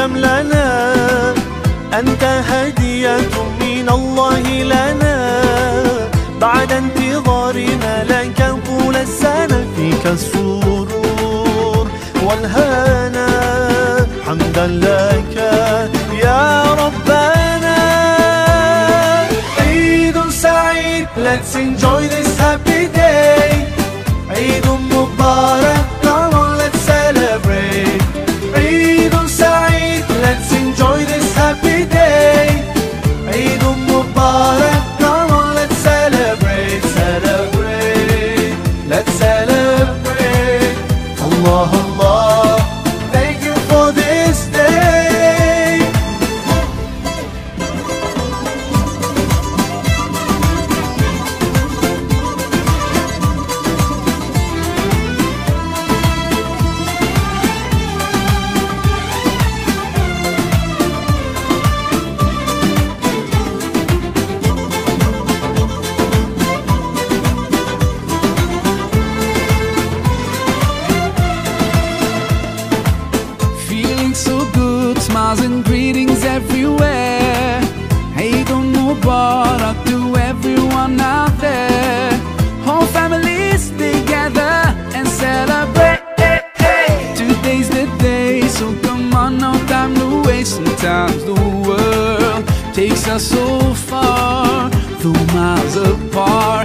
شملنا أنت هدية من الله لنا. بعد انتظارنا لك طول السنة فيك السرور. والهنا حمدا لك يا ربنا. عيد سعيد Let's enjoy this. poder. Smiles and greetings everywhere. Hey, don't Mubarak to everyone out there. Whole families together and celebrate. Today's the day, so come on, no time to waste. Sometimes the world takes us so far, though miles apart.